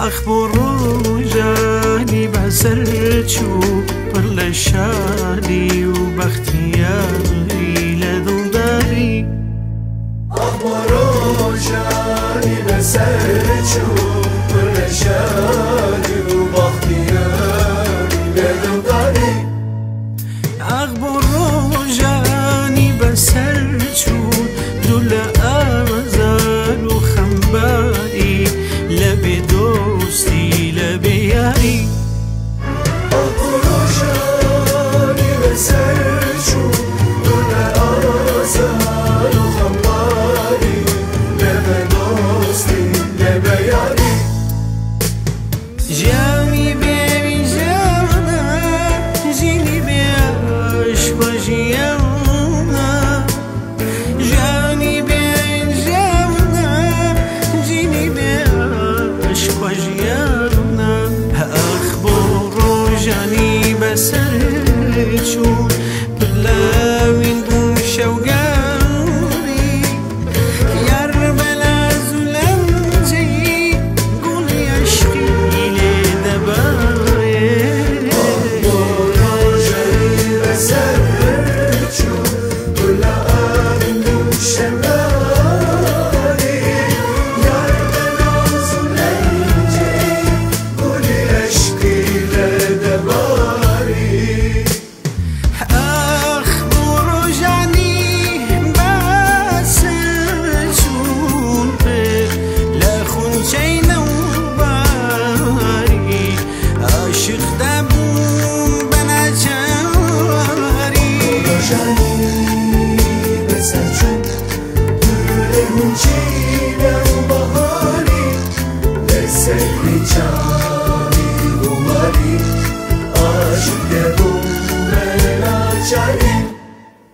أخبر جانب سرچو برلشانی و بختیاری لذو داری أخبر جانب سرچو برلشانی و بختیاری لذو داری أخبر جانب سرچو دل imaginar.